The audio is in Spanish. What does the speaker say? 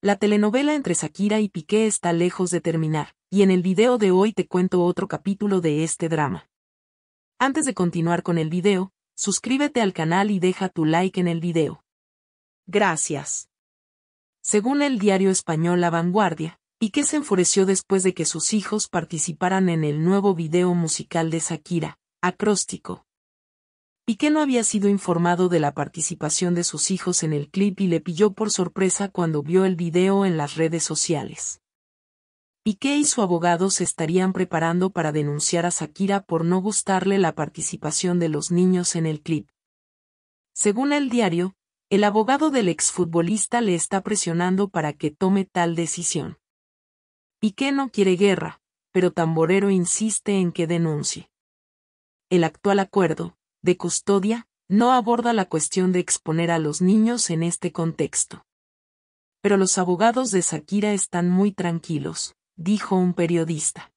La telenovela entre Shakira y Piqué está lejos de terminar, y en el video de hoy te cuento otro capítulo de este drama. Antes de continuar con el video, suscríbete al canal y deja tu like en el video. Gracias. Según el diario español La Vanguardia, Piqué se enfureció después de que sus hijos participaran en el nuevo video musical de Shakira, Acróstico. Piqué no había sido informado de la participación de sus hijos en el clip y le pilló por sorpresa cuando vio el video en las redes sociales. Piqué y su abogado se estarían preparando para denunciar a Shakira por no gustarle la participación de los niños en el clip. Según el diario, el abogado del exfutbolista le está presionando para que tome tal decisión. Piqué no quiere guerra, pero Tamborero insiste en que denuncie. El actual acuerdo, de custodia, no aborda la cuestión de exponer a los niños en este contexto. Pero los abogados de Shakira están muy tranquilos, dijo un periodista.